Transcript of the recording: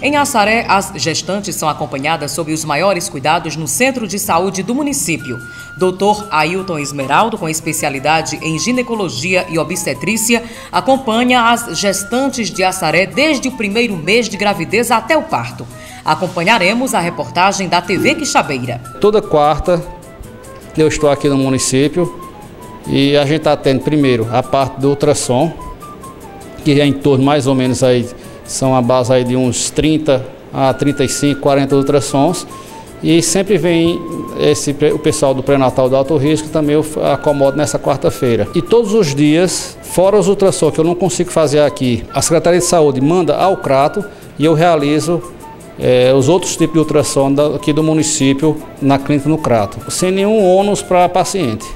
Em Assaré, as gestantes são acompanhadas sob os maiores cuidados no Centro de Saúde do município. Dr. Ailton Esmeraldo, com especialidade em ginecologia e obstetrícia, acompanha as gestantes de Assaré desde o primeiro mês de gravidez até o parto. Acompanharemos a reportagem da TV Quixabeira. Toda quarta eu estou aqui no município e a gente tendo primeiro a parte do ultrassom, que é em torno mais ou menos aí, são a base aí de uns 30 a 35, 40 ultrassons. E sempre vem esse, o pessoal do pré-natal do alto risco também eu acomodo nessa quarta-feira. E todos os dias, fora os ultrassons que eu não consigo fazer aqui, a Secretaria de Saúde manda ao Crato e eu realizo é, os outros tipos de ultrassom aqui do município na clínica no Crato, sem nenhum ônus para paciente.